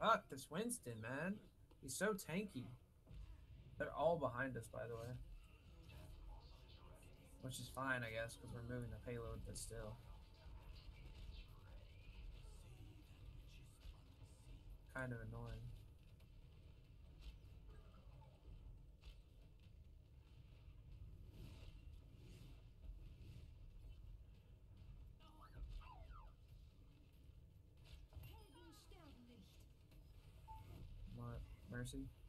Fuck this Winston, man. He's so tanky. They're all behind us, by the way. Which is fine, I guess, because we're moving the payload, but still. Kind of annoying. What?